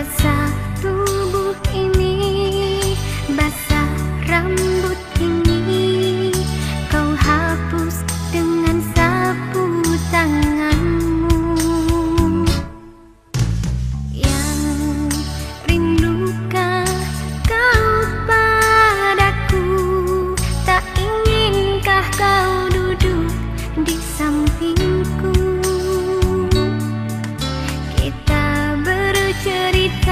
pasar. cerita